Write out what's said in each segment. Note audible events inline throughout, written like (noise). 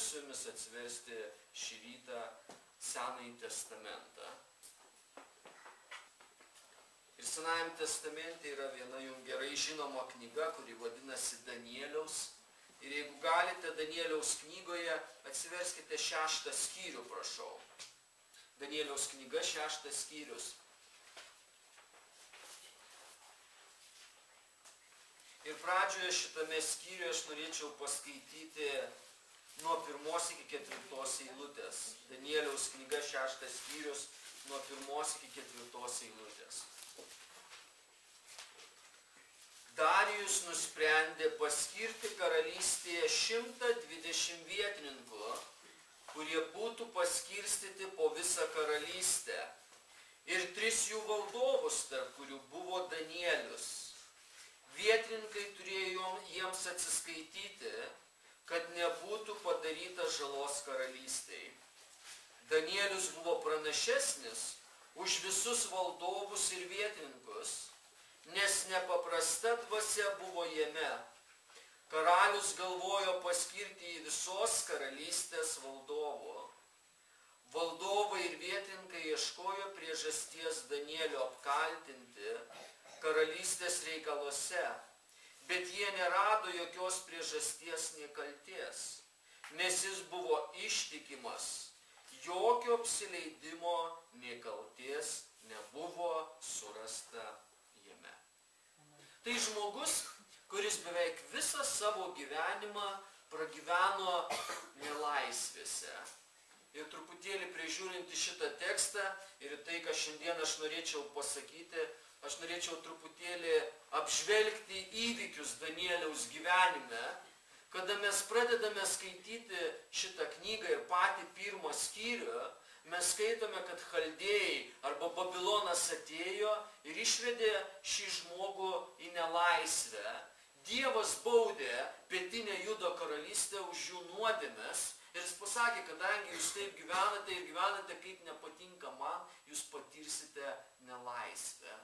noriu su jumis atsiversti šį rytą Senąjį testamentą. Ir Senajame testamente yra viena jums gerai žinoma knyga, kuri vadinasi Danieliaus. Ir jeigu galite Danieliaus knygoje, atsiverskite šeštą skyrių, prašau. Danieliaus knyga šeštas skyrius. Ir pradžioje šitame skyriuje aš norėčiau paskaityti nuo pirmos iki ketvirtos eilutės. Danieliaus knyga šeštas skyrius nuo pirmos iki ketvirtos eilutės. Darijus nusprendė paskirti karalystėje 120 vietininkų, kurie būtų paskirstyti po visą karalystę, ir tris jų valdovus, tarp kurių buvo Danielius vietininkai turėjo jiems atsiskaityti, kad nebūtų padaryta žalos karalystiai. Danielius buvo pranašesnis už visus valdovus ir vietininkus, nes nepaprasta dvasia buvo jame. Karalius galvojo paskirti į visos karalystės valdovo. Valdovai ir vietininkai ieškojo priežasties Danielio apkaltinti karalystės reikaluose, bet jie nerado jokios priežasties nei kalties, nes jis buvo ištikimas, jokio apsileidimo nei kalties nebuvo surasta jame. Tai žmogus, kuris beveik visą savo gyvenimą pragyveno nelaisvėse. Ir truputėlį prižiūrinti šitą tekstą ir tai, ką šiandien aš norėčiau pasakyti, aš norėčiau truputėlį apžvelgti įvykius Danieliaus gyvenime, kada mes pradedame skaityti šitą knygą ir patį pirmą skyrių, mes skaitome, kad chaldėjai arba Babilonas atėjo ir išvedė šį žmogų į nelaisvę. Dievas baudė pietinę Judo karalystę už jų nuodėmes ir jis pasakė, kadangi jūs taip gyvenate ir gyvenate kaip nepatinka man, jūs patirsite nelaisvę.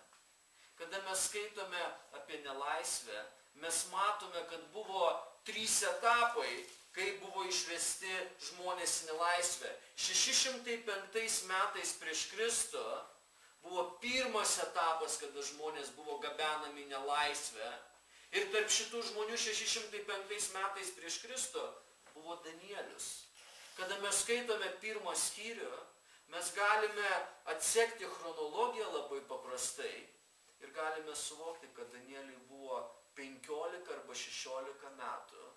Kada mes skaitome apie nelaisvę, mes matome, kad buvo trys etapai, kai buvo išvesti žmonės į nelaisvę. 605 metais prieš Kristų buvo pirmas etapas, kada žmonės buvo gabenami į nelaisvę. Ir tarp šitų žmonių 605 metais prieš Kristų buvo Danielius. Kada mes skaitome pirmą skyrių, mes galime atsekti chronologiją labai paprastai ir galime suvokti, kad Danieliui buvo 15 arba 16 metų,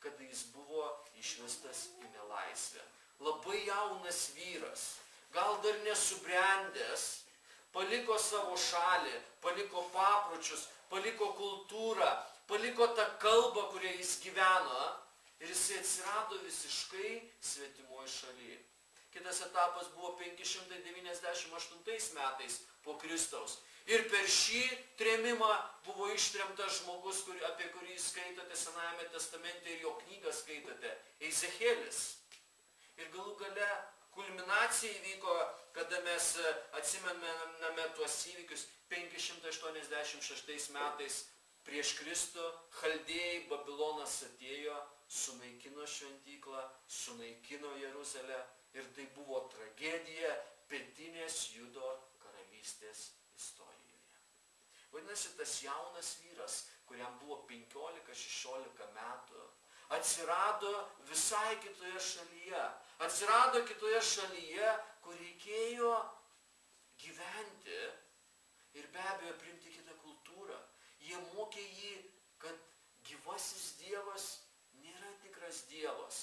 kada jis buvo išvestas į nelaisvę. Labai jaunas vyras, gal dar nesubrendęs, paliko savo šalį, paliko papročius, paliko kultūrą, paliko tą kalbą, kurioje jis gyveno ir jis atsirado visiškai svetimoje šalyje. Kitas etapas buvo 598 metais po Kristaus. Ir per šį trėmimą buvo ištremtas žmogus, kur, apie kurį skaitote Senajame testamente ir jo knygą skaitote, Eizekėlis. Ir galų gale kulminacija įvyko, kada mes atsimename tuos įvykius 586 metais prieš Kristų, chaldėjai Babilonas atėjo, sunaikino šventyklą, sunaikino Jeruzalę ir tai buvo tragedija pietinės judo karalystės Vadinasi, tas jaunas vyras, kuriam buvo 15-16 metų, atsirado visai kitoje šalyje. Atsirado kitoje šalyje, kur reikėjo gyventi ir be abejo priimti kitą kultūrą. Jie mokė jį, kad gyvasis Dievas nėra tikras Dievas.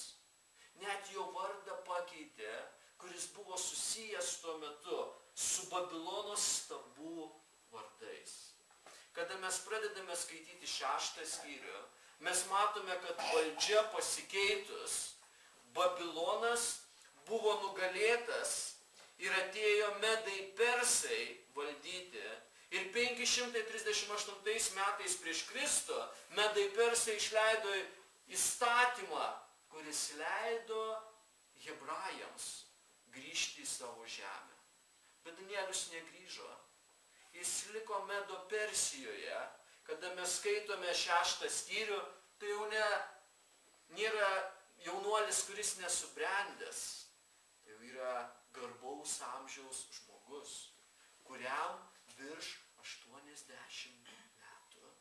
Net jo vardą pakeitė, kuris buvo susijęs tuo metu su Babilono stabų vardais. Kada mes pradedame skaityti šeštą skyrių, mes matome, kad valdžia pasikeitus, Babilonas buvo nugalėtas ir atėjo medai persai valdyti. Ir 538 metais prieš Kristų medai persai išleido įstatymą, kuris leido hebrajams grįžti į savo žemę. Bet Danielius negrįžo jis liko Medo Persijoje. Kada mes skaitome šeštą skyrių, tai jau ne, nėra jaunuolis, kuris nesubrendęs, tai jau yra garbaus amžiaus žmogus, kuriam virš 80 metų.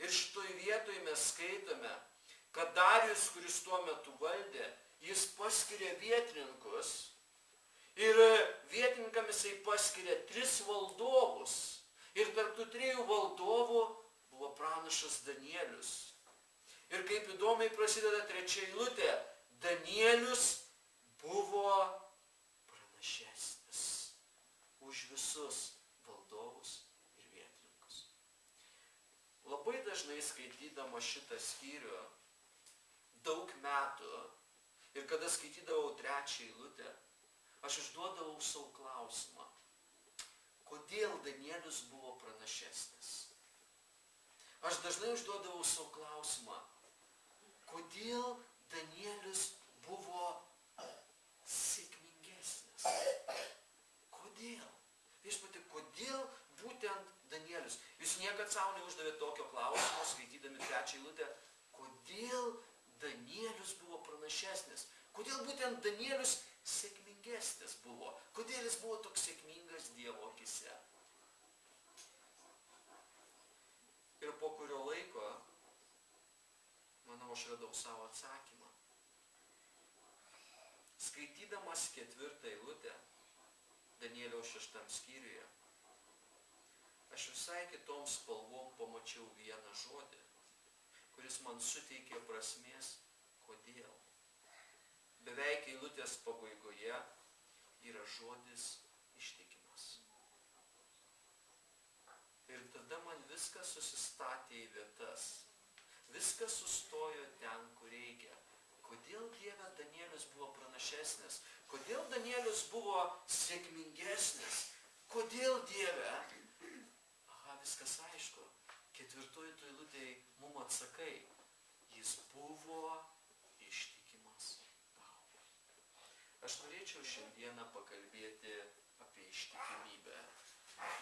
Ir šitoj vietoj mes skaitome, kad Darius, kuris tuo metu valdė, jis paskiria vietininkus ir vietininkam jisai paskiria tris valdovus. Ir tarp tų trijų valdovų buvo pranašas Danielius. Ir kaip įdomiai prasideda trečia eilutė, Danielius buvo pranašesnis už visus valdovus ir vietininkus. Labai dažnai skaitydama šitą skyrių, daug metų, ir kada skaitydavau trečią eilutę, aš užduodavau savo klausimą, kodėl Danielius buvo pranašesnis. Aš dažnai užduodavau savo klausimą, kodėl Danielius buvo sėkmingesnis. Kodėl? Viešpatė, kodėl būtent Danielius? Jūs niekad savo neuždavėte tokio klausimo, skaitydami trečią eilutę, kodėl Danielius buvo pranašesnis? Kodėl būtent Danielius sėkmingesnis buvo? Kodėl jis buvo toks sėkmingas Dievo akise? Ir po kurio laiko, manau, aš radau savo atsakymą. Skaitydamas ketvirtą eilutę Danielio šeštam skyriuje, aš visai kitom spalvom pamačiau vieną žodį, kuris man suteikė prasmės, kodėl. Eilutės pabaigoje yra žodis ištikimas. Ir tada man viskas susistatė į vietas. Viskas sustojo ten, kur reikia. Kodėl Dieve Danielius buvo pranašesnis? Kodėl Danielius buvo sėkmingesnis? Kodėl Dieve? Aha, viskas aišku. Ketvirtoji tu eilutėj mum atsakai. Jis buvo ištikimas tau. Aš norėčiau šiandieną pakalbėti apie ištikimybę.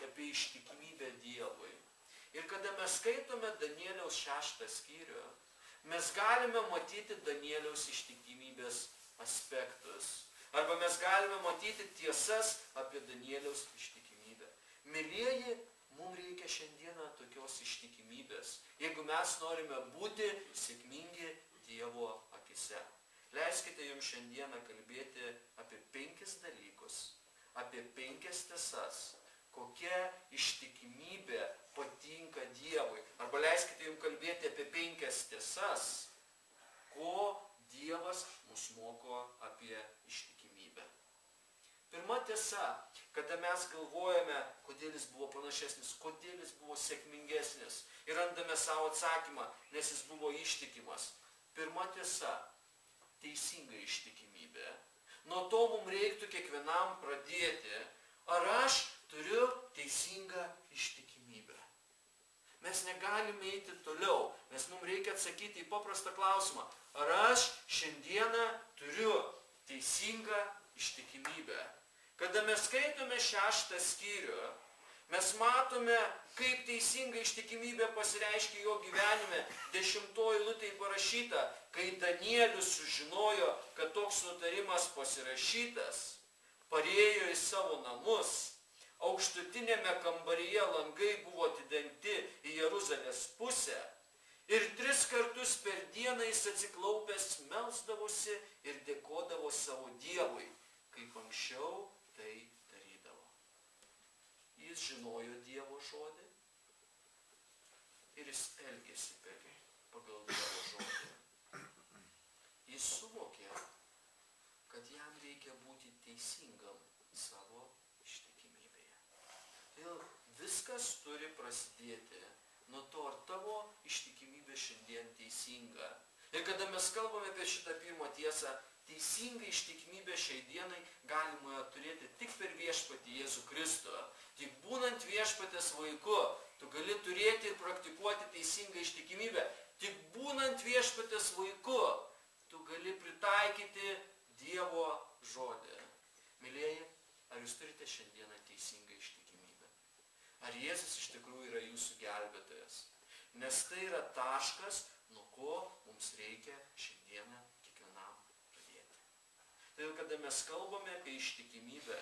Apie ištikimybę Dievui. Ir kada mes skaitome Danieliaus šeštą skyrių, mes galime matyti Danieliaus ištikimybės aspektus. Arba mes galime matyti tiesas apie Danieliaus ištikimybę. Mėlyjeji, mums reikia šiandieną tokios ištikimybės, jeigu mes norime būti sėkmingi Dievo akise. Leiskite jums šiandieną kalbėti apie penkis dalykus, apie penkias tiesas, kokia ištikimybė patinka Dievui. Arba leiskite jums kalbėti apie penkias tiesas, ko Dievas mus moko apie ištikimybę. Pirma tiesa, kada mes galvojame, kodėl jis buvo panašesnis, kodėl jis buvo sėkmingesnis ir randame savo atsakymą, nes jis buvo ištikimas. Pirma tiesa - teisinga ištikimybė. Nuo to mums reiktų kiekvienam pradėti, ar aš turiu teisingą ištikimybę. Mes negalime eiti toliau, nes mums reikia atsakyti į paprastą klausimą. Ar aš šiandieną turiu teisingą ištikimybę? Kada mes skaitome šeštą skyrių, mes matome, kaip teisinga ištikimybė pasireiškia jo gyvenime. Dešimtoji lūtai parašyta, kai Danielius sužinojo, kad toks nutarimas pasirašytas, parėjo į savo namus aukštutinėme kambaryje langai buvo atidengti į Jeruzalės pusę. Ir tris kartus per dieną jis atsiklaupęs melsdavosi ir dėkodavo savo Dievui, kaip anksčiau tai. Jis žinojo Dievo žodį ir jis elgėsi pagal Dievo žodį. Jis suvokė, kad jam reikia būti teisingam savo Todėl viskas turi prasidėti nuo to, ar tavo ištikimybė šiandien teisinga. Ir kada mes kalbame apie šitą pirmą tiesą, teisinga ištikimybė šiai dienai galima turėti tik per viešpatį Jėzų Kristų. Tik būnant viešpatės vaiku, tu gali turėti ir praktikuoti teisingą ištikimybę. Tik būnant viešpatės vaiku, tu gali pritaikyti Dievo žodį. Mėlyjeji, ar jūs turite šiandieną teisingą ištikimybę? ar Jėzus iš tikrųjų yra jūsų gelbėtojas. Nes tai yra taškas, nuo ko mums reikia šiandieną kada mes kalbame apie ištikimybę,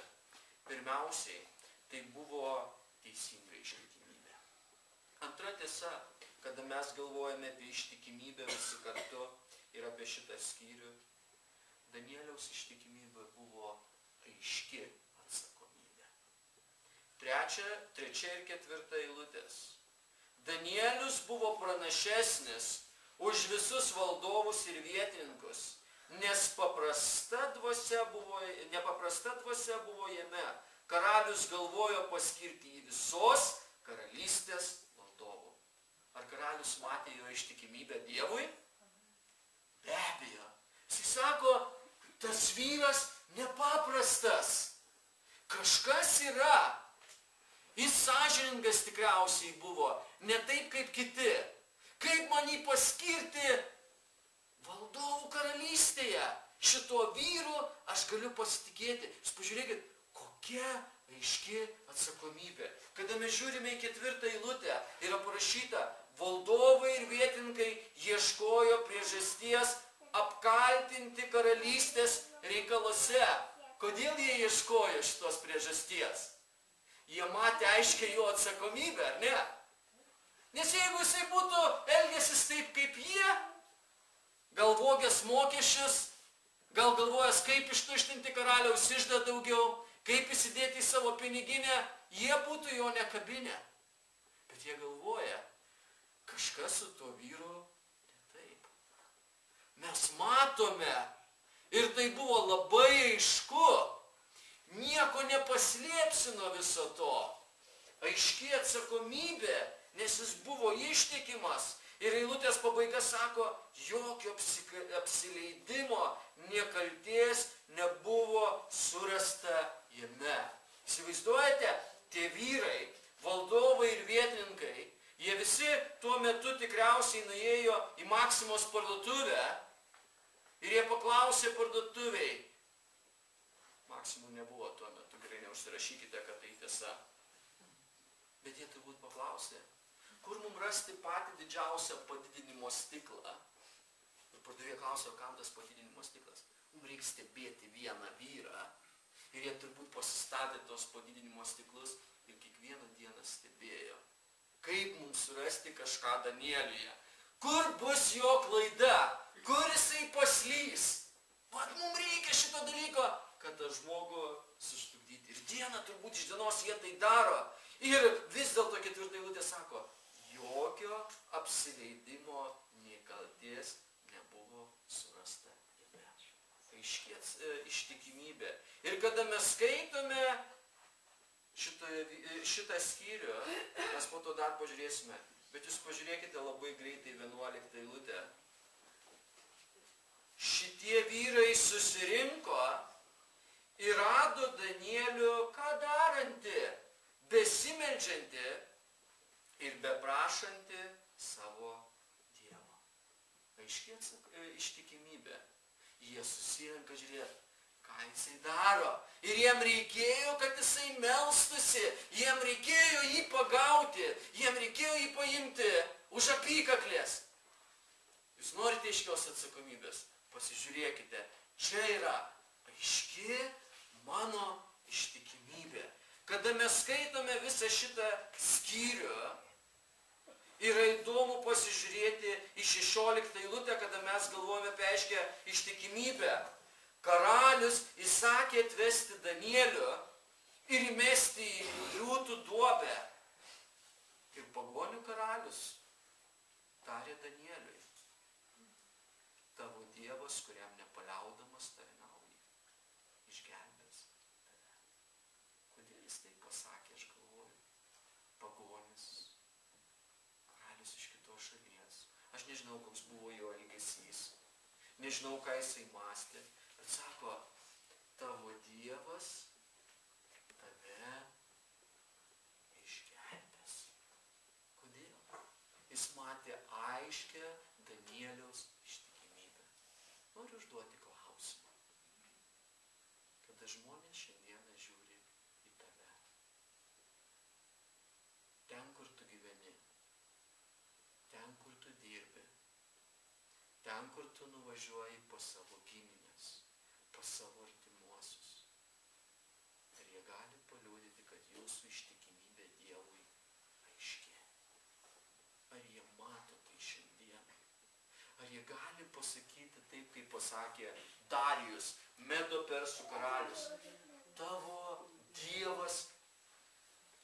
pirmiausiai tai buvo teisinga ištikimybė. Antra tiesa, kada mes galvojame apie ištikimybę visi kartu ir apie šitą skyrių, Danieliaus ištikimybė buvo aiški atsakomybė. Trečia, trečia ir ketvirta eilutės. Danielius buvo pranašesnis už visus valdovus ir vietininkus, nes paprasta dvasia buvo, nepaprasta dvasia buvo jame. Karalius galvojo paskirti į visos karalystės valdovų. Ar karalius matė jo ištikimybę Dievui? Be abejo. Jis sako, tas vyras nepaprastas. Kažkas yra. Jis sąžiningas tikriausiai buvo, ne taip kaip kiti. Kaip man jį paskirti valdovų karalystėje? Šito vyru aš galiu pasitikėti. Jūs pažiūrėkit, kokia aiški atsakomybė. Kada mes žiūrime į ketvirtą eilutę, yra parašyta, valdovai ir vietininkai ieškojo priežasties apkaltinti karalystės reikalose. Kodėl jie ieškojo šitos priežasties? Jie matė aiškiai jo atsakomybę, ar ne? Nes jeigu jisai būtų elgęsis taip kaip jie, galvogęs mokesčius, gal galvojęs, kaip ištuštinti karaliaus išdą daugiau, kaip įsidėti į savo piniginę, jie būtų jo nekabinę. Bet jie galvoja, kažkas su tuo vyru mes matome ir tai buvo labai aišku, nieko nepaslėpsi nuo viso to. Aiški atsakomybė, nes jis buvo ištikimas. Ir eilutės pabaiga sako, jokio apsileidimo, niekalties nebuvo surasta jame. Įsivaizduojate, tie vyrai, valdovai ir vietininkai, jie visi tuo metu tikriausiai nuėjo į Maksimos parduotuvę Ir jie paklausė parduotuviai. Maksimų nebuvo tuo metu, gerai neužsirašykite, kad tai tiesa. Bet jie turbūt paklausė, kur mums rasti patį didžiausią padidinimo stiklą. Ir pardavė klausė, kam tas padidinimo stiklas. Mums reikia stebėti vieną vyrą. Ir jie turbūt pasistatė tos padidinimo stiklus ir kiekvieną dieną stebėjo. Kaip mums surasti kažką Danieliuje? Kur bus jo klaida? Kur jisai paslys? Vat mums reikia šito dalyko, kad tą žmogų sužlugdyti. Ir dieną turbūt iš dienos jie tai daro. Ir vis dėlto ketvirta eilutė sako, jokio apsileidimo nei kalties nebuvo surasta jame. Aiškės e, ištikimybė. Ir kada mes skaitome šitą, šitą skyrių, mes po to dar pažiūrėsime. Bet jūs pažiūrėkite labai greitai 11 eilutę šitie vyrai susirinko ir rado Danielių ką darantį, besimeldžiantį ir beprašantį savo Dievo. Aiškiai e, ištikimybė. Jie susirenka žiūrėti, ką jisai daro. Ir jiem reikėjo, kad jisai melstusi, jiem reikėjo jį pagauti, jiem reikėjo jį paimti už apykaklės. Jūs norite iškios atsakomybės? Pasižiūrėkite, čia yra aiški mano ištikimybė. Kada mes skaitome visą šitą skyrių, yra įdomu pasižiūrėti į 16 eilutę, kada mes galvojame apie aiškę ištikimybę. Karalius įsakė atvesti Danielių ir įmesti į liūtų duobę. Ir pagonių karalius tarė Danieliui tavo Dievas, kuriam nepaliaudamas tarnauji, išgelbės tave. Kodėl jis tai pasakė, aš galvoju, pagonis, karalius iš kitos šalies. Aš nežinau, koks buvo jo elgesys, nežinau, ką jisai mąstė, bet sako, tavo Dievas tave išgelbės. Kodėl? Jis matė aiškę Danieliaus Noriu užduoti klausimą. Kada žmonės šiandieną ten, kur tu nuvažiuoji pas savo giminės, pas savo artimuosius. Ir jie gali paliūdyti, kad jūsų ištikimybė Dievui aiški. Ar jie mato tai šiandien? Ar jie gali pasakyti taip, kaip pasakė Darijus, Medo persų karalius? Tavo Dievas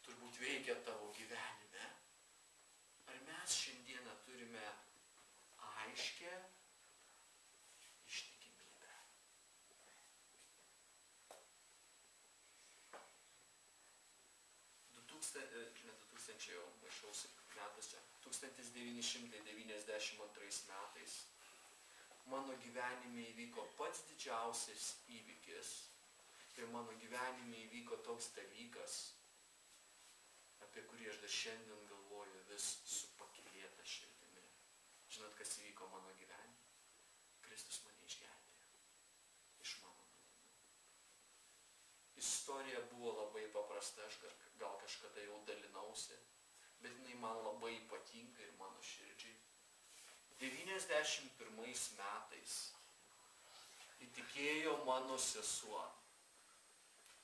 turbūt veikia tavo gyvenime. Ar mes šiandieną turime aiškę ištikimybę? Tūkstančiai, ne 2000 jau maišausi čia, 1992 metais mano gyvenime įvyko pats didžiausias įvykis ir mano gyvenime įvyko toks dalykas, apie kurį aš dar šiandien galvoju vis su. Žinot, kas įvyko mano gyvenime? Kristus mane išgelbėjo. Iš mano nuodėmių. Istorija buvo labai paprasta, aš gal kažkada jau dalinausi, bet jinai man labai ypatinga ir mano širdžiai. 91 metais įtikėjo mano sesuo.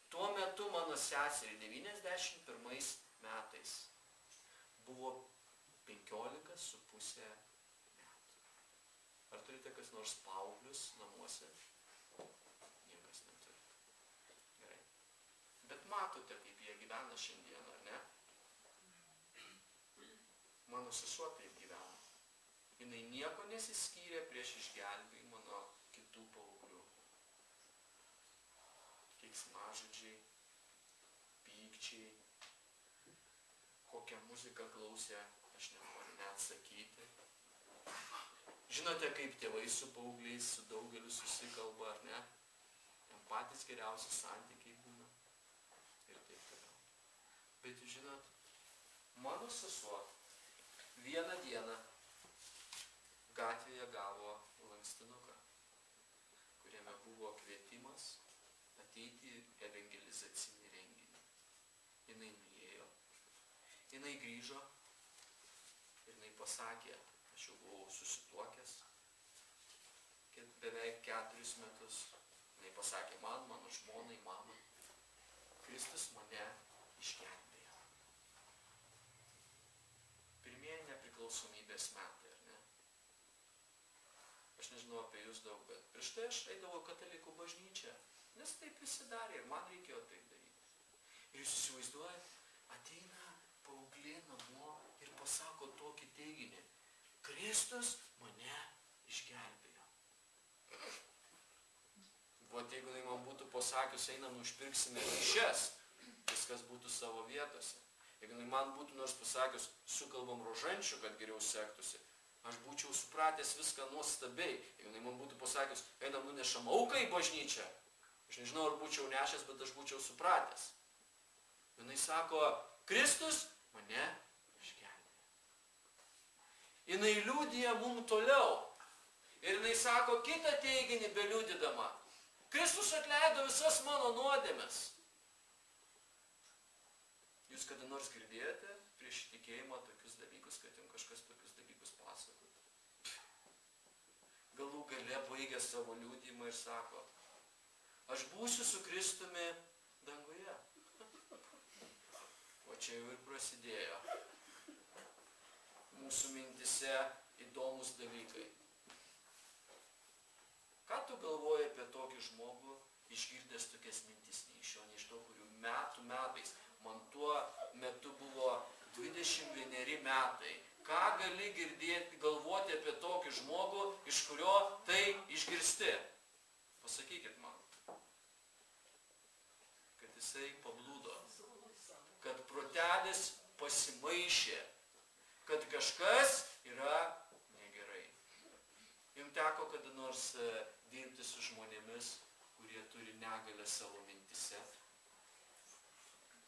Tuo metu mano seserį 91 metais buvo 15 su pusė metų. Ar turite kas nors paauglius namuose? Niekas neturite. Gerai. Bet matote, kaip jie gyvena šiandien, ar ne? Mano sesuo taip gyvena. Jis nieko nesiskyrė prieš išgelbėjimą nuo kitų paauglių. Keiksmažodžiai, pykčiai, kokią muziką klausė, aš nenoriu net sakyti. Žinote, kaip tėvai su paaugliais, su daugeliu susikalba, ar ne? Ten patys geriausi santykiai būna. Ir taip toliau. Bet žinot, mano sesuo vieną dieną gatvėje gavo lankstinuką, kuriame buvo kvietimas ateiti į evangelizacinį renginį. Jis nuėjo, jinai grįžo ir jinai pasakė, aš jau buvau susituokęs beveik keturis metus, jinai pasakė man, mano žmonai, mama, Kristus mane išgelbėjo. Pirmieji nepriklausomybės metai, ar ne? Aš nežinau apie jūs daug, bet prieš tai aš eidavau katalikų bažnyčią, nes taip visi darė ir man reikėjo taip daryti. Ir jūs įsivaizduojate, ateina paauglė namo ir pasako tokį teiginį. Kristus mane išgelbėjo. Vat jeigu jinai man būtų pasakius, einam užpirksime mišes, viskas būtų savo vietose. Jeigu jinai man būtų nors pasakius, sukalbam rožančių, kad geriau sektųsi, aš būčiau supratęs viską nuostabiai. Jeigu jinai man būtų pasakius, einam nunešam auką į bažnyčią, aš nežinau, ar būčiau nešęs, bet aš būčiau supratęs. Jinai sako, Kristus mane. Jinai liūdija mum toliau. Ir jinai sako kitą teiginį beliūdydama. Kristus atleido visas mano nuodėmes. Jūs kada nors girdėjote prieš tikėjimą tokius dalykus, kad jums kažkas tokius dalykus pasakot? Galų gale baigė savo liūdimą ir sako, aš būsiu su Kristumi danguje. (laughs) O čia jau ir prasidėjo mūsų mintise įdomus dalykai. Ką tu galvoji apie tokį žmogų, išgirdęs tokias mintis nei iš jo, nei iš to, kurių metų metais, man tuo metu buvo 21 metai. Ką gali girdėti, galvoti apie tokį žmogų, iš kurio tai išgirsti? Pasakykit man. Kad jisai pablūdo. Kad protelis pasimaišė. Kad kažkas yra negerai. Jums teko kada nors dirbti su žmonėmis, kurie turi negalę savo mintise.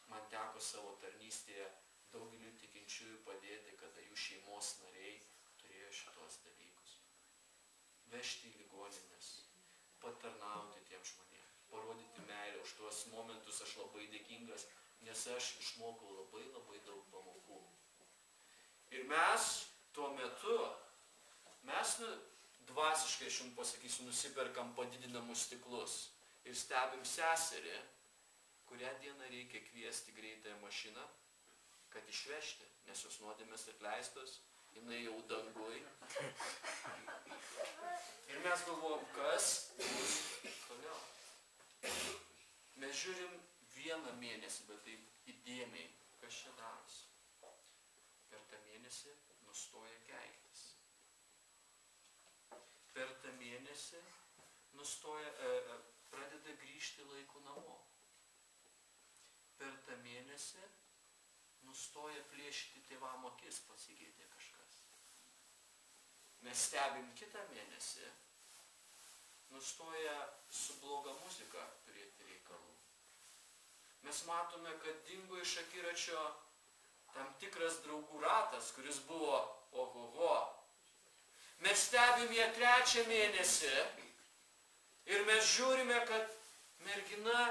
Man teko savo tarnystėje daugeliu tikinčiųjų padėti, kada jų šeimos nariai turėjo šitos dalykus. Vežti į ligoninės, patarnauti tiem žmonėms, parodyti meilę už tuos momentus aš labai dėkingas, nes aš išmokau labai labai daug. Ir mes tuo metu, mes nu, dvasiškai, aš jums pasakysiu, nusiperkam padidinamus stiklus ir stebim seserį, kurią dieną reikia kviesti greitąją mašiną, kad išvežti, nes jos nuodėmės atleistos jinai jau dangui. Ir mes galvojam, kas bus toliau. Mes žiūrim vieną mėnesį, bet taip įdėmiai, kas čia darosi. Per tą mėnesį nustoja keiktis. Per tą mėnesį nustoja, e, e, pradeda grįžti laiku namo. Per tą mėnesį nustoja plėšyti tėvam akis, pasikeitė kažkas. Mes stebim kitą mėnesį, nustoja su bloga muzika turėti reikalų. Mes matome, kad dingo iš akiračio tam tikras draugų ratas, kuris buvo ohoho. Mes stebim ją trečią mėnesį ir mes žiūrime, kad mergina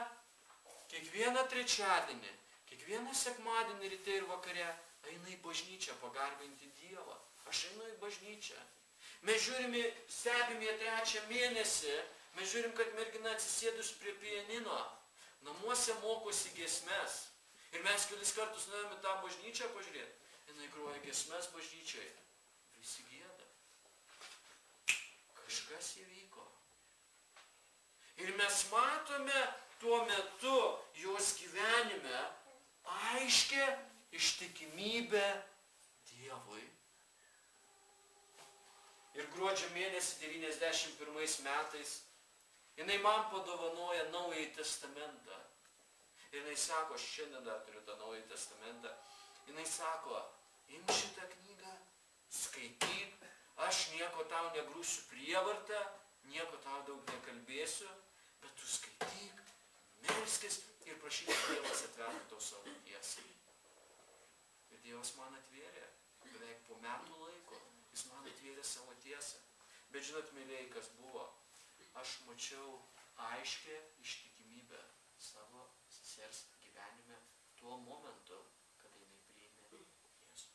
kiekvieną trečiadienį Kiekvieną sekmadienį ryte ir vakare eina į bažnyčią pagarbinti Dievą. Aš einu į bažnyčią. Mes žiūrime, stebime trečią mėnesį, mes žiūrim, kad mergina atsisėdus prie pianino, namuose mokosi gesmes. Ir mes kelis kartus nuėjome tą bažnyčią pažiūrėti. Jis groja gesmes bažnyčiai. Visi gėda. Kažkas įvyko. Ir mes matome tuo metu jos gyvenime aiškę ištikimybę Dievui. Ir gruodžio mėnesį 91 metais jinai man padovanoja Naująjį Testamentą. Ir jinai sako, aš šiandien dar turiu tą Naująjį Testamentą. Jinai sako, imk šitą knygą, skaityk, aš nieko tau negrūsiu prievartą, nieko tau daug nekalbėsiu, bet tu skaityk, melskis ir prašyti, kad Dievas atvertų tau savo tiesą. Ir Dievas man atvėrė, beveik po metų laiko, jis man atvėrė savo tiesą. Bet žinot, mėlyjei, kas buvo? Aš mačiau aiškę ištikimybę sesers gyvenime tuo momentu, kada jinai priėmė Jėzų.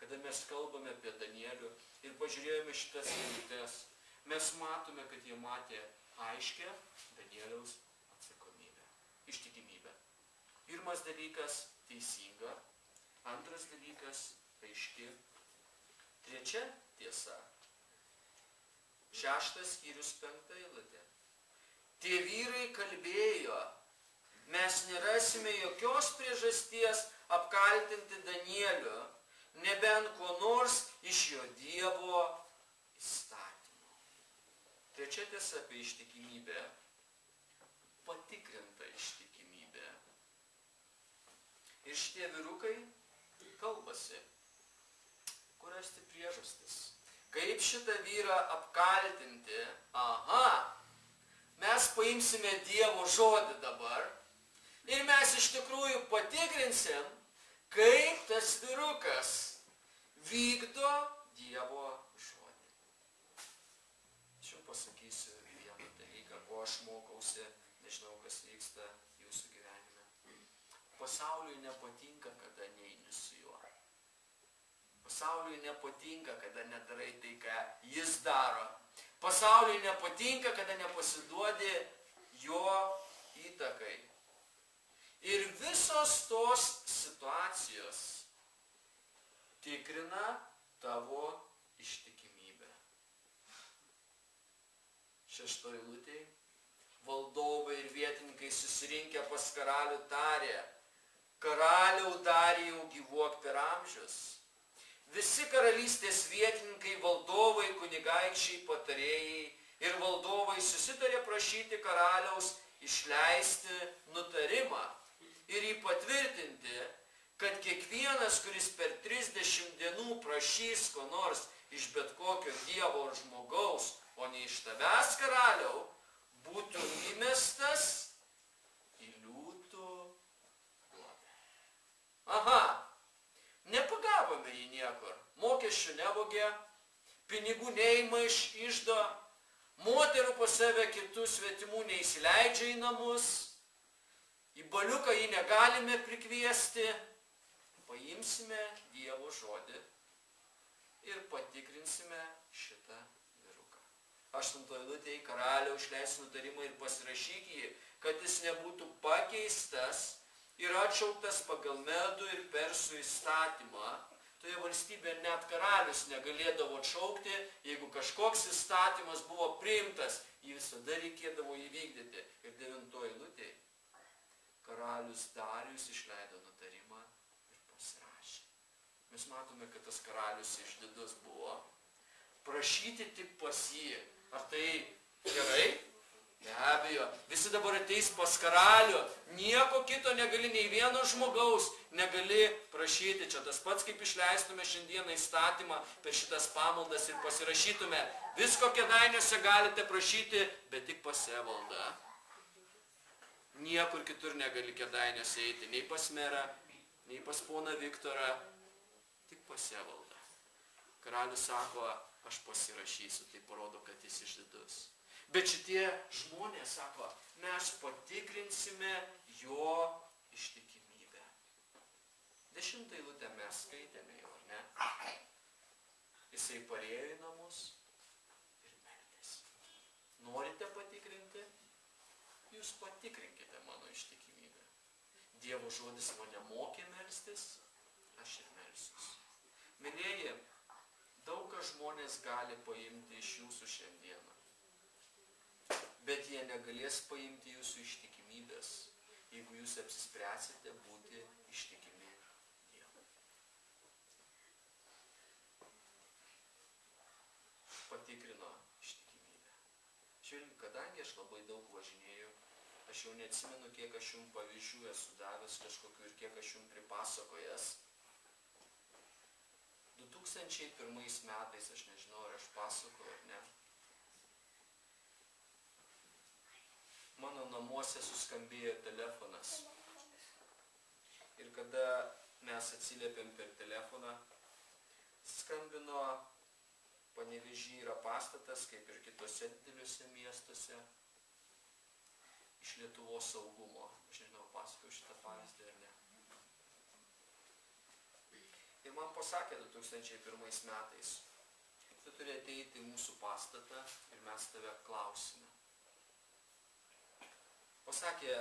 Kada mes kalbame apie Danielių ir pažiūrėjome šitas eilutes, mes matome, kad jie matė aiškę Danieliaus ištikimybę. Pirmas dalykas - teisinga. Antras dalykas - aiški. Trečia tiesa. Šeštas skyrius penkta eilutė. Tie vyrai kalbėjo, mes nerasime jokios priežasties apkaltinti Danieliu, nebent ko nors iš jo Dievo įstatymo. Trečia tiesa apie ištikimybę patikrinta ištikimybė. Ir šitie vyrukai kalbasi, kur rasti priežastis. Kaip šitą vyrą apkaltinti? Aha, mes paimsime Dievo žodį dabar ir mes iš tikrųjų patikrinsim, kaip tas vyrukas vykdo Dievo žodį. Aš jums pasakysiu vieną dalyką, ko aš mokausi nežinau, kas vyksta jūsų gyvenime. Pasauliui nepatinka, kada neini su juo. Pasauliui nepatinka, kada nedarai tai, ką jis daro. Pasauliui nepatinka, kada nepasiduodi jo įtakai. Ir visos tos situacijos tikrina tavo ištikimybę. Šeštoji lūtėjai valdovai ir vietininkai susirinkę pas karalių tarė, karaliau darijau gyvuok per amžius. Visi karalystės vietininkai, valdovai, kunigaikščiai, patarėjai ir valdovai susitarė prašyti karaliaus išleisti nutarimą ir jį patvirtinti, kad kiekvienas, kuris per 30 dienų prašys ko nors iš bet kokio dievo ar žmogaus, o ne iš tavęs karaliau, būtų įmestas į liūtų duobę. Aha, nepagavome jį niekur. Mokesčių nevogė, pinigų neima iš išdo, moterų pas save kitų svetimų neįsileidžia į namus, į baliuką jį negalime prikviesti, paimsime Dievo žodį ir patikrinsime šitą aštuntoje eilutėje karaliau išleis nutarimą ir pasirašyk jį, kad jis nebūtų pakeistas ir atšauktas pagal medų ir persų įstatymą, toje valstybėje net karalius negalėdavo atšaukti, jeigu kažkoks įstatymas buvo priimtas, jį visada reikėdavo įvykdyti. Ir devintoji lūtė, karalius Darius išleido nutarimą pasirašė. Mes matome, kad tas karalius išdidus buvo. Prašyti tik pas jį. Ar tai gerai? Be abejo, visi dabar ateis pas karalių, nieko kito negali, nei vieno žmogaus negali prašyti. Čia tas pats, kaip išleistume šiandieną įstatymą per šitas pamaldas ir pasirašytume. Visko kedainiuose galite prašyti, bet tik pas evaldą. Niekur kitur negali kedainiuose eiti, nei pas merą, nei pas poną Viktorą, tik pas evaldą. Karalius sako, aš pasirašysiu, tai parodo, kad jis išdidus. Bet šitie žmonės sako, mes patikrinsime jo ištikimybę. Dešimtą eilutę mes skaitėme jau, ar ne? Jisai parėjo į namus ir meldėsi. Norite patikrinti? Jūs patikrinkite mano ištikimybę. Dievo žodis mane mokė melstis, aš ir melsiuos. Mėlėjai, daug ką žmonės gali paimti iš jūsų šiandieną bet jie negalės paimti jūsų ištikimybės, jeigu jūs apsispręsite būti ištikimi Dievui. Patikrino ištikimybę. Žiūrėk, kadangi aš labai daug važinėjau, aš jau neatsimenu, kiek aš jums pavyzdžių esu davęs kažkokiu ir kiek aš jums pripasakojęs. 2001 metais, aš nežinau, ar aš pasakoju ar ne, mano namuose suskambėjo telefonas. Ir kada mes atsiliepėm per telefoną, skambino Panevežį yra pastatas, kaip ir kitose dideliuose miestuose, iš Lietuvos saugumo. Aš nežinau, pasakau šitą pavyzdį ar ne. Ir man pasakė 2001 metais, tu turi ateiti į mūsų pastatą ir mes tave klausime. Pasakė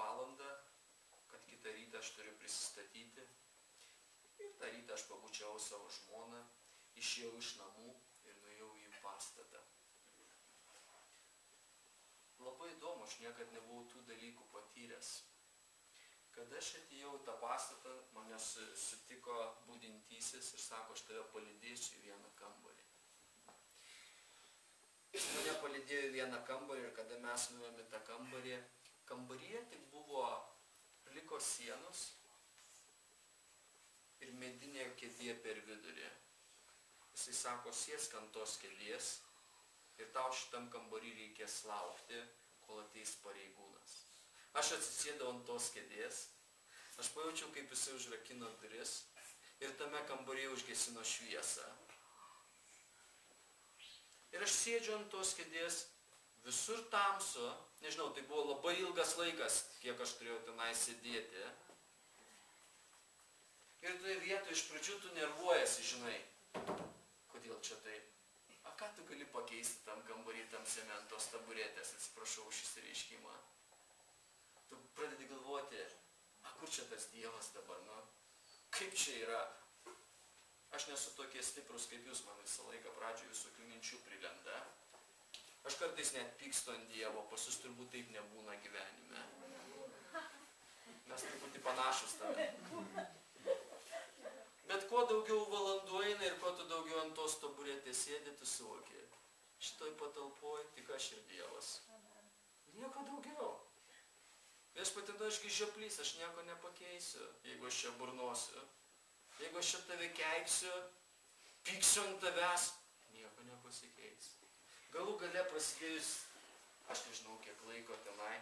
valandą, kad kitą rytą aš turiu prisistatyti. Ir tą rytą aš pabučiau savo žmoną, išėjau iš namų ir nuėjau į pastatą. Labai įdomu, aš niekad nebuvau tų dalykų patyręs. Kada aš atėjau į tą pastatą, mane sutiko būdintysis ir sako, aš tave palidėsiu į vieną kambarį. Jis mane palidėjo į vieną kambarį ir kada mes nuėjome tą kambarį, kambaryje tik buvo liko sienos ir medinė kėdė per vidurį. Jisai sako, sėsk ant tos kėdės ir tau šitam kambarį reikės laukti, kol ateis pareigūnas. Aš atsisėdau ant tos kėdės, aš pajaučiau, kaip jisai užrakino duris ir tame kambaryje užgesino šviesą. Ir aš sėdžiu ant tos kėdės, visur tamsu, nežinau, tai buvo labai ilgas laikas, kiek aš turėjau tenai sėdėti. Ir toje vietoje iš pradžių tu nervuojasi, žinai, kodėl čia taip. A ką tu gali pakeisti tam kambarį, tam cementos taburetės, atsiprašau už išsireiškimą. Tu pradedi galvoti, a kur čia tas Dievas dabar, nu, kaip čia yra, Aš nesu tokie stiprus kaip jūs, man visą laiką pradžioje visokių minčių prilenda. Aš kartais net pykstu ant Dievo, pas jūs turbūt taip nebūna gyvenime. Mes truputį panašus tame. Bet kuo daugiau valandų eina ir kuo tu daugiau ant tos taburetės sėdi, tu suvoki. Šitoj patalpoje tik aš ir Dievas. Nieko daugiau. Viešpatinu, ašgi žioplys, aš nieko nepakeisiu, jeigu aš čia burnosiu. Jeigu aš čia tave keiksiu, pyksiu ant tavęs, nieko nepasikeis. Galų gale prasidėjus, aš nežinau kiek laiko tenai,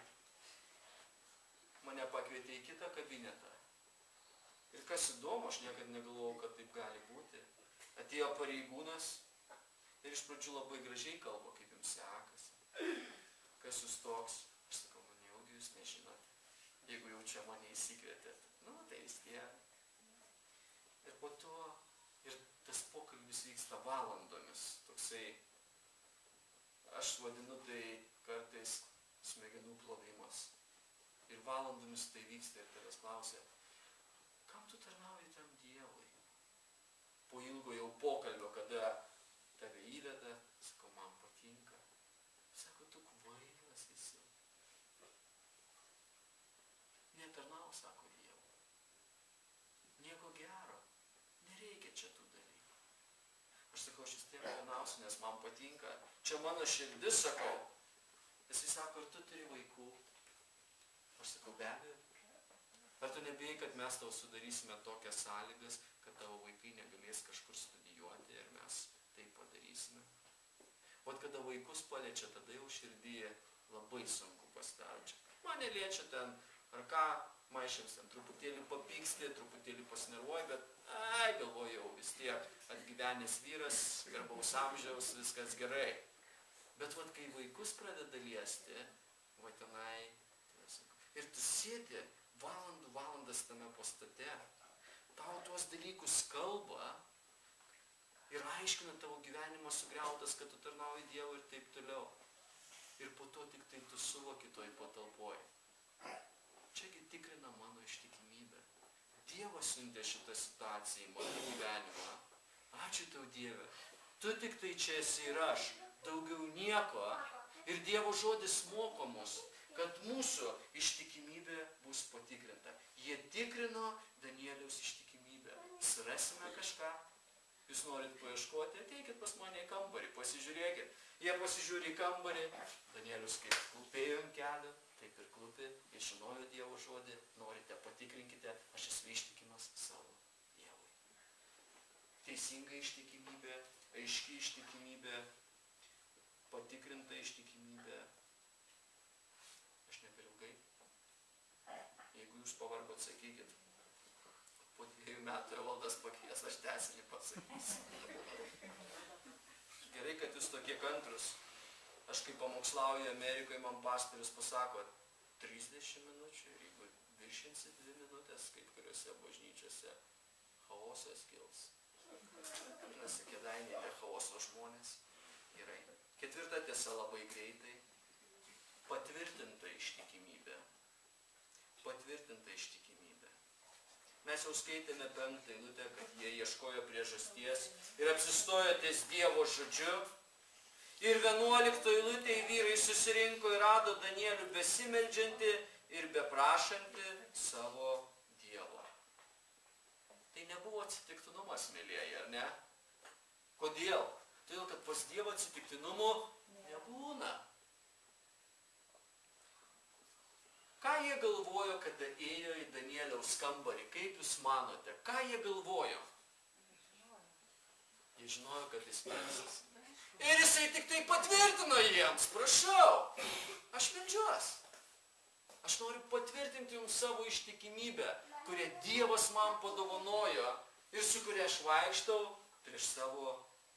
mane pakvietė į kitą kabinetą. Ir kas įdomu, aš niekada negalvojau, kad taip gali būti. Atėjo pareigūnas ir iš pradžių labai gražiai kalba, kaip jums sekasi. Kas jūs toks? Aš sakau, nu nejaugi jūs nežinote. Jeigu jau čia mane įsikvietėt, nu tai vis tiek ir po to ir tas pokalbis vyksta valandomis. Toksai, aš vadinu tai kartais smegenų plovimas. Ir valandomis tai vyksta ir tavęs klausia, kam tu tarnauji tam Dievui? po ilgo jau pokalbio, kada tave įveda, sakau, man patinka. Sako, tu kvailas esi. Netarnau, sako Dievu. Nieko gero. Nereikia čia tų dalykų. Aš sakau, aš vis tiek tarnausiu, nes man patinka. Čia mano širdis, sakau. Jis sako, ar tu turi vaikų? Aš sakau, be abejo. Ar tu nebijai, kad mes tau sudarysime tokias sąlygas, kad tavo vaikai negalės kažkur studijuoti ir mes tai padarysime? O kada vaikus paliečia, tada jau širdyje labai sunku pasidaro. Mane liečia ten, ar ką, maišėms ten truputėlį papyksti, truputėlį pasinervuoju, bet, ai, galvojau, vis tiek atgyvenęs vyras, garbaus amžiaus, viskas gerai. Bet vad, kai vaikus pradeda liesti, va tenai, ir tu sėdi valandų valandas tame pastate, tau tuos dalykus kalba ir aiškina tavo gyvenimas sugriautas, kad tu tarnauji Dievui ir taip toliau. Ir po to tik tai tu suvoki toj patalpoj. Čiagi tikrina mano ištikimybę. Dievas siuntė šitą situaciją į mano gyvenimą. Ačiū tau Dieve. Tu tik tai čia esi ir aš. Daugiau nieko. Ir Dievo žodis moko mus, kad mūsų ištikimybė bus patikrinta. Jie tikrino Danieliaus ištikimybę. Surasime kažką. Jūs norit paieškoti, ateikit pas mane į kambarį, pasižiūrėkit. Jie pasižiūri į kambarį, Danielius kaip klupėjo ant kelių, taip ir klupi, jie žinojo Dievo žodį, norite patikrinkite, aš esu ištikimas savo Dievui. Teisinga ištikimybė, aiški ištikimybė, patikrinta ištikimybė. Aš ne per ilgai. Jeigu jūs pavargot, sakykit, po dviejų metų evaldas pakvies, aš tesinį pasakysiu. Gerai, kad jūs tokie kantrus. Aš kai pamokslauju Amerikoje, man pastorius pasako 30 minučių ir jeigu viršinsi 2 minutės, kaip kuriuose bažnyčiose, chaosas kils. Vadinasi, kėdainiai yra chaoso žmonės. Gerai. Ketvirta tiesa labai greitai. Patvirtinta ištikimybė. Patvirtinta ištikimybė. Mes jau skaitėme penktą eilutę, kad jie ieškojo priežasties ir apsistojo ties Dievo žodžiu. Ir vienuolikto eilutėje vyrai susirinko ir rado Danielių besimeldžiantį ir beprašantį savo Dievo. Tai nebuvo atsitiktinumas, mėlyje, ar ne? Kodėl? Todėl, kad pas Dievą atsitiktinumų nebūna. Ką jie galvojo, kada ėjo į Danieliaus kambarį? Kaip jūs manote? Ką jie galvojo? Jie žinojo, kad jis melsis. Ir jisai tik tai patvirtino jiems, prašau, aš melžiuos. Aš noriu patvirtinti jums savo ištikimybę, kurią Dievas man padovanojo ir su kuria aš vaikštau prieš savo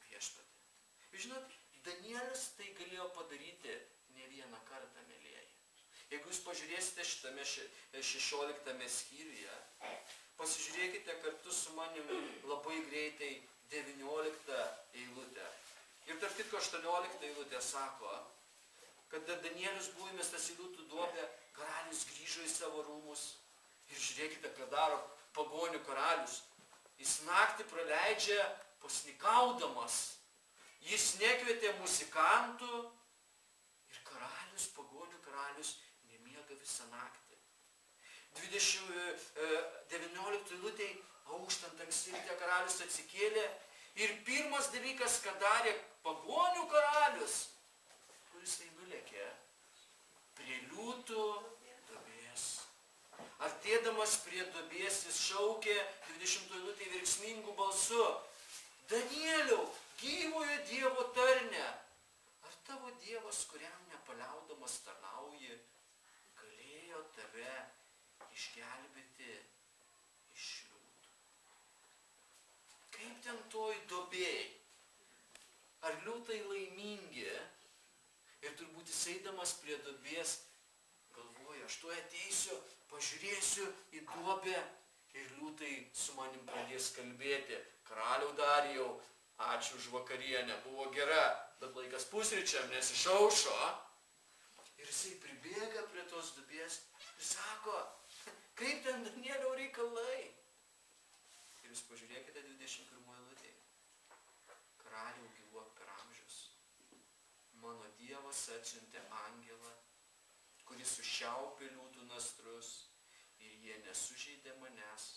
viešpatį. Žinot, Danielius tai galėjo padaryti ne vieną kartą, mėlyjeji. Jeigu jūs pažiūrėsite šitame 16 skyriuje, pasižiūrėkite kartu su manimi labai greitai 19 eilutę. Ir tarp kitko 18 eilutė sako, kad Danielius buvo įmestas į liūtų duobę, karalius grįžo į savo rūmus. Ir žiūrėkite, ką daro pagonių karalius. Jis naktį praleidžia pasnikaudamas. Jis nekvietė muzikantų ir karalius, pagonių karalius, nemiega visą naktį. 20, 19 eilutėj auštant anksti ryte karalius atsikėlė ir pirmas dalykas, ką darė pagonių karalius, kuris tai nulėkė prie liūtų dobės. Artėdamas prie dobės jis šaukė 20 eilutėj virksmingų balsu. Danieliau, gyvojo Dievo tarne, ar tavo Dievas, kuriam nepaliaudamas tarnauji, tave išgelbėti iš liūtų? Kaip ten toj dobėjai? Ar liūtai laimingi? Ir turbūt jis eidamas prie dobės galvoja, aš tuo ateisiu, pažiūrėsiu į duobę ir liūtai su manim pradės kalbėti. Karaliau Darijau, ačiū už vakarienę, buvo gera, bet laikas pusryčiam, nes išaušo. Ir jisai pribėga prie tos dubės sako, kaip ten Danielio reikalai. Ir jūs pažiūrėkite 21 eilutė. Karaliau gyvuok per amžius. Mano Dievas atsiuntė angelą, kuris sušiaupė liūtų nastrus ir jie nesužeidė manęs,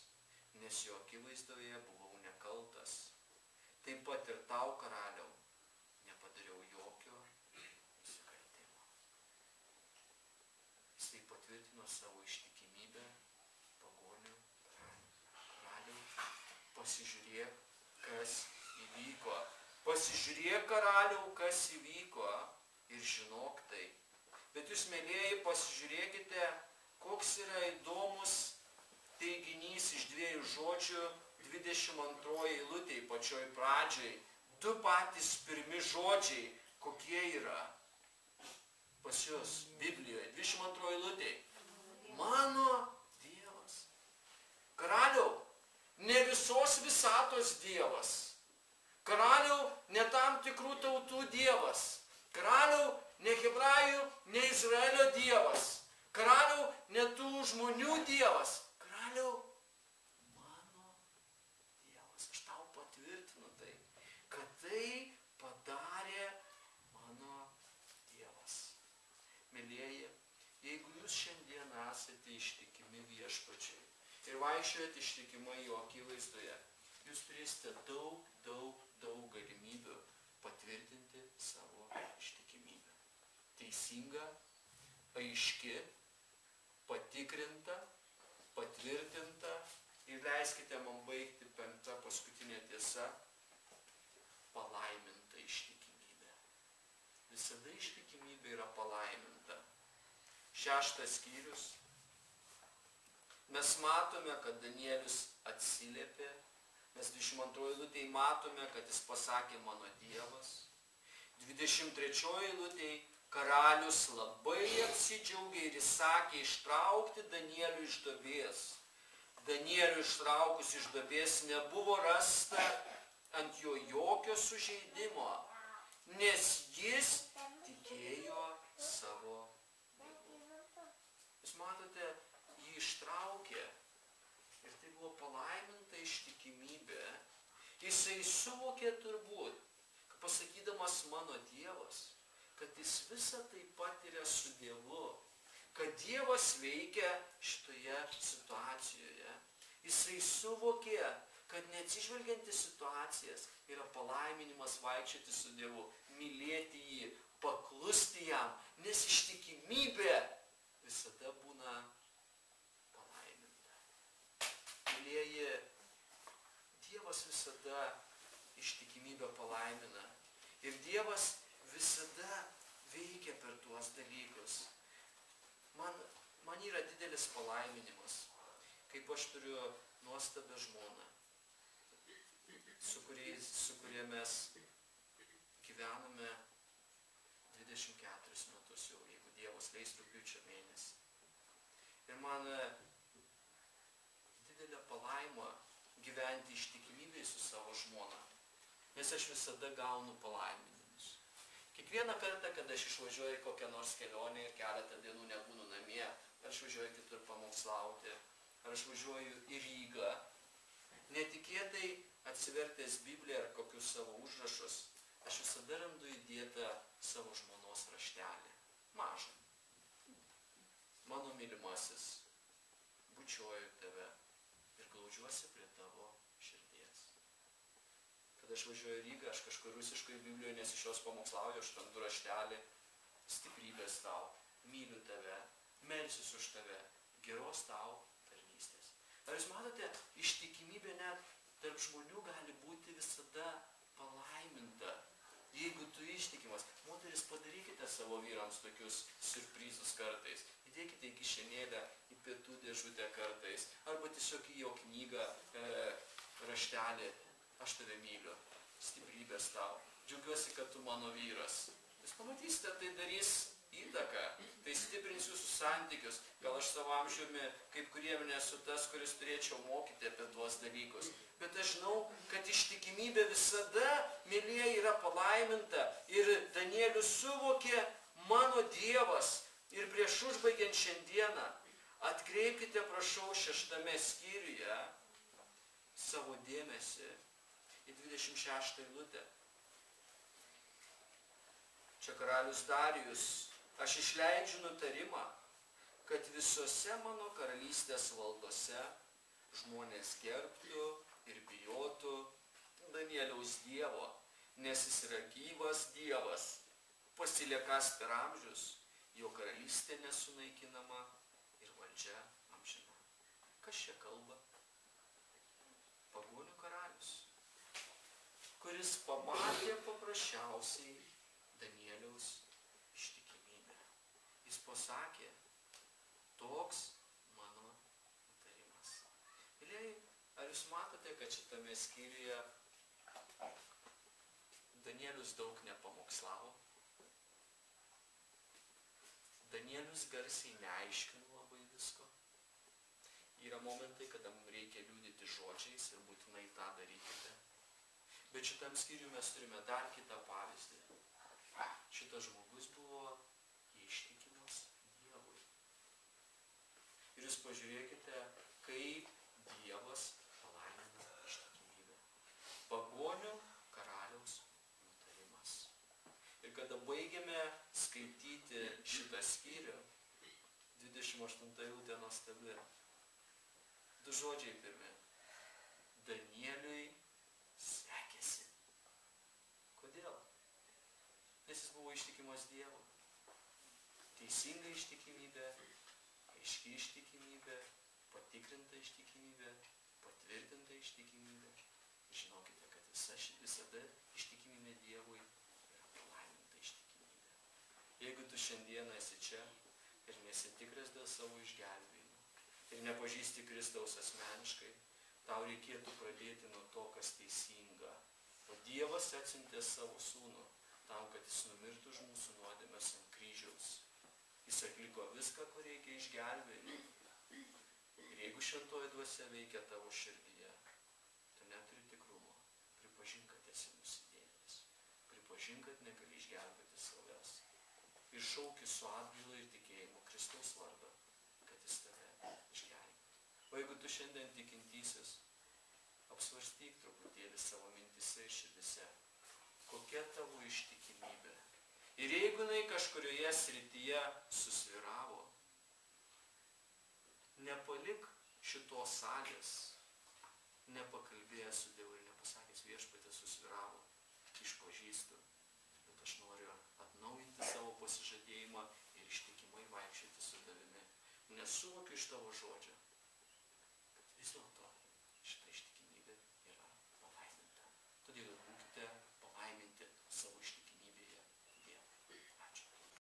nes jo akivaizdoje buvau nekaltas. Taip pat ir tau, karaliau, nepadariau jokio nusikaltimo. Jis tai patvirtino savo ištikimybę pagonių karaliau. Pasižiūrėk, kas įvyko. Pasižiūrėk, karaliau, kas įvyko ir žinok tai. Bet jūs, mėlyjeji, pasižiūrėkite, koks yra įdomus teiginys iš dviejų žodžių 22 eilutėje pačioj pradžiai. Du patys pirmi žodžiai, kokie yra pas jūs Biblijoje, 22 eilutėje. Mano Dievas. Karaliau, ne visos visatos Dievas. Karaliau, ne tam tikrų tautų Dievas. Karaliau, ne hebrajų, ne Izraelio Dievas. Karaliau, ne tų žmonių Dievas. Karaliau, mano Dievas. Aš tau patvirtinu tai, kad tai padarė mano Dievas. Mėlyjeji, jeigu jūs šiandien esate ištikimi viešpačiai ir vaikščiojate ištikimai jo akivaizdoje, jūs turėsite daug, daug, daug galimybių patvirtinti savo ištikimybę. Teisinga, aiški, patikrinta, patvirtinta ir leiskite man baigti penktą paskutinę tiesą - palaiminta ištikimybė. Visada ištikimybė yra palaiminta. Šeštas skyrius. Mes matome, kad Danielius atsiliepė. Mes 22 eilutėje matome, kad jis pasakė mano Dievas. 23 eilutėje karalius labai apsidžiaugė ir jis sakė ištraukti Danielių iš dobės. Danielių ištraukus iš dobės nebuvo rasta ant jo jokio sužeidimo, nes jis tikėjo savo Jūs matote, jį ištraukė ir tai buvo palaiminta ištikimybė. Jisai suvokė turbūt, pasakydamas mano Dievas, kad jis visą tai patiria su Dievu, kad Dievas veikia šitoje situacijoje. Jisai suvokė, kad neatsižvelgiant į situacijas yra palaiminimas vaikščioti su Dievu, mylėti jį, paklusti jam, nes ištikimybė visada būna palaiminta. Mylėji, Dievas visada ištikimybę palaimina. Ir Dievas visada veikia per tuos dalykus. Man, man yra didelis palaiminimas, kaip aš turiu nuostabią žmoną, su, kuriais, su kuria mes gyvename 24 metus jau, jeigu Dievas leis rūpiučio mėnesį. Ir man didelė palaima gyventi ištikimybėj su savo žmona, nes aš visada gaunu palaiminimus. Kiekvieną kartą, kada aš išvažiuoju kokią nors kelionę ir keletą dienų nebūnu namie, ar aš važiuoju kitur pamokslauti, ar aš važiuoju į Rygą, netikėtai atsivertęs Bibliją ar kokius savo užrašus, aš visada randu įdėtą savo žmonos raštelį. Mažą. Mano mylimasis, bučiuoju tave ir glaudžiuosi prie tavo širdies. Kada aš važiuoju į Rygą, aš kažkur rusiškai Biblijoje, nes iš jos pamokslauju, aš randu raštelį, stiprybės tau, myliu tave, melsius už tave, geros tau tarnystės. Ar jūs matote, ištikimybė net tarp žmonių gali būti visada palaiminta. Jeigu tu ištikimas, moteris padarykite savo vyrams tokius surprizus kartais. Įdėkite į kišenėlę, į pietų dėžutę kartais. Arba tiesiog į jo knygą, e, raštelį. Aš tave myliu. Stiprybės tau. Džiaugiuosi, kad tu mano vyras. Jūs pamatysite, tai darys įtaką, tai stiprins jūsų santykius. Gal aš savo amžiumi, kaip kuriem nesu tas, kuris turėčiau mokyti apie tuos dalykus. Bet aš žinau, kad ištikimybė visada, mėlyje, yra palaiminta. Ir Danielius suvokė mano Dievas. Ir prieš užbaigiant šiandieną, atkreipkite, prašau, šeštame skyriuje savo dėmesį į 26 eilutę. Čia karalius Darijus, aš išleidžiu nutarimą, kad visose mano karalystės valdose žmonės gerbtų ir bijotų Danieliaus Dievo, nes jis yra gyvas Dievas, pasiliekas per amžius, jo karalystė nesunaikinama ir valdžia amžina. Kas čia kalba? Pagonių karalius, kuris pamatė paprasčiausiai Danieliaus ištikimybę. Jis pasakė, toks mano nutarimas. Mėlyjei, ar jūs matote, kad šitame skyriuje Danielius daug nepamokslavo? Danielius garsiai neaiškino labai visko. Yra momentai, kada mums reikia liūdyti žodžiais ir būtinai tą darykite. Bet šitam skyriui mes turime dar kitą pavyzdį. Šitas žmogus buvo ištikimas Dievui. Ir jūs pažiūrėkite, kaip Dievas palaimina ištikimybę. Pagonių karaliaus nutarimas. Ir kada baigėme skaityti šitą skyrių, 28 eilutė nuostabi. Du žodžiai pirmi. Danieliui sekėsi. Kodėl? Nes jis buvo ištikimas Dievo. Teisinga ištikimybė, aiški ištikimybė, patikrinta ištikimybė, patvirtinta ištikimybė. Žinokite, kad visa, ši- visada ištikimybė Dievui. Jeigu tu šiandieną esi čia ir nesi tikras dėl savo išgelbėjimo ir nepažįsti Kristaus asmeniškai, tau reikėtų pradėti nuo to, kas teisinga. O Dievas atsintė savo sūnų tam, kad jis numirtų už mūsų nuodėmės ant kryžiaus. Jis atliko viską, ko reikia išgelbėjimui. Ir jeigu šventoji dvasia veikia tavo širdyje, tu neturi tikrumo. Pripažink, kad esi nusidėjęs. Pripažink, kad. Ir šauki su atgaila ir tikėjimu Kristaus vardą, kad jis tave išgelbėtų. O jeigu tu šiandien tikintysis, apsvarstyk truputėlį savo mintise ir širdise, kokia tavo ištikimybė. Ir jeigu jinai kažkurioje srityje susviravo, nepalik šitos salės, nepakalbėjęs su Dievu ir nepasakęs viešpatė susviravo, išpažįstu, bet aš noriu atnaujinti savo pasižadėjimą ir ištikimai vaikščioti su tavimi. Nesuvokiu iš tavo žodžio. Vis dėlto